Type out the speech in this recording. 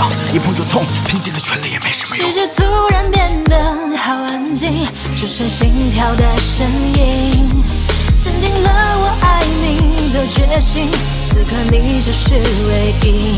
笑，一碰就痛，拼尽了全力也没什么用。世界突然变得好安静，只剩心跳的声音，坚定了我爱你的决心。此刻你就是唯一。